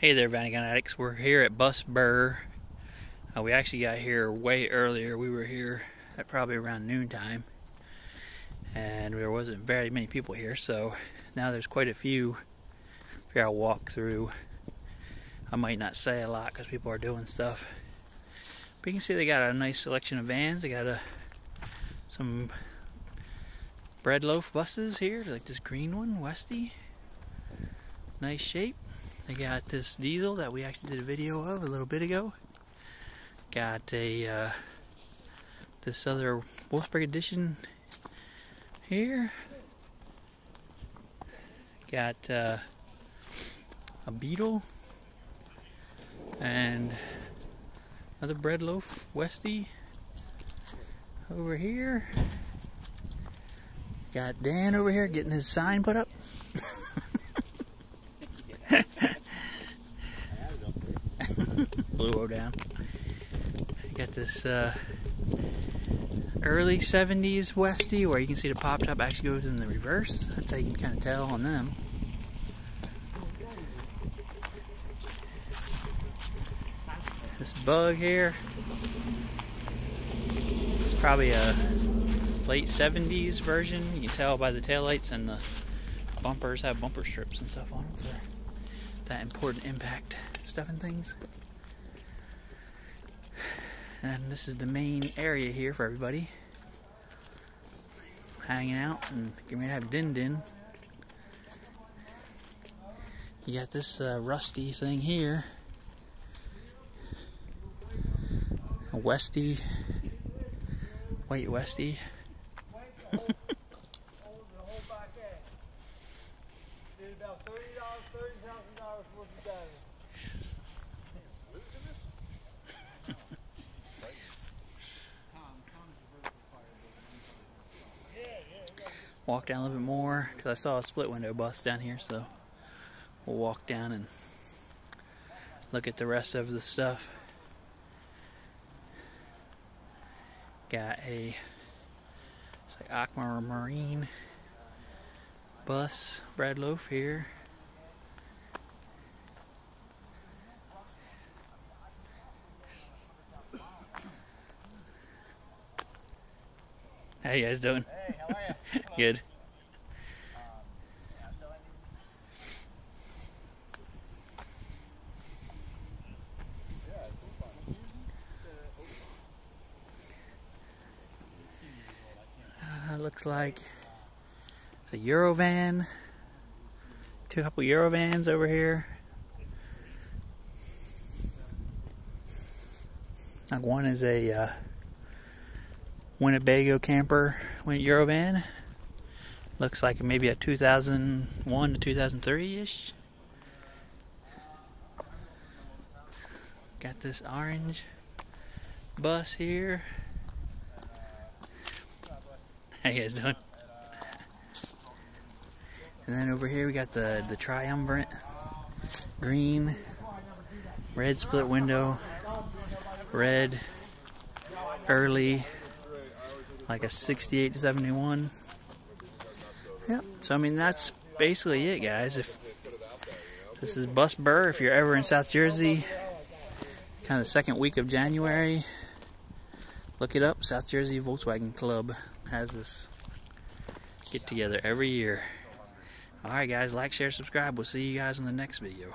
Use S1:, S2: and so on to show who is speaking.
S1: Hey there, Vanagon addicts. We're here at Bus Burr. Uh, we actually got here way earlier. We were here at probably around noontime, and there wasn't very many people here. So now there's quite a few. Here I'll walk through. I might not say a lot because people are doing stuff. But you can see they got a nice selection of vans. They got a some bread loaf buses here, like this green one, Westy. Nice shape. They got this diesel that we actually did a video of a little bit ago. Got a uh, this other Wolfsburg edition here. Got uh, a Beetle and another bread loaf Westy over here. Got Dan over here getting his sign put up. Blue down. Got this uh, early 70s Westy where you can see the pop top actually goes in the reverse. That's how you can kind of tell on them. This bug here. It's probably a late 70s version. You can tell by the taillights and the bumpers have bumper strips and stuff on them for that important impact stuff and things. And this is the main area here for everybody. Hanging out and getting ready to have din din. You got this uh, rusty thing here. A Westy. White Westy. Walk down a little bit more because I saw a split window bus down here so we'll walk down and look at the rest of the stuff. Got a it's like aquamarine bus bread loaf here How you guys doing?
S2: Hey, how are you?
S1: Good. Uh, looks like it's a Eurovan. Two couple Eurovans over here. Like one is a uh, Winnebago camper went Eurovan. Looks like maybe a 2001 to 2003 ish. Got this orange bus here. How you guys doing? And then over here we got the the triumvirate green, red split window, red, early, like a 68 to 71. Yep. So I mean that's basically it, guys. If this is Bus Burr, if you're ever in South Jersey, kind of the second week of January, look it up. South Jersey Volkswagen Club has this get together every year. All right, guys, like, share, subscribe. We'll see you guys in the next video.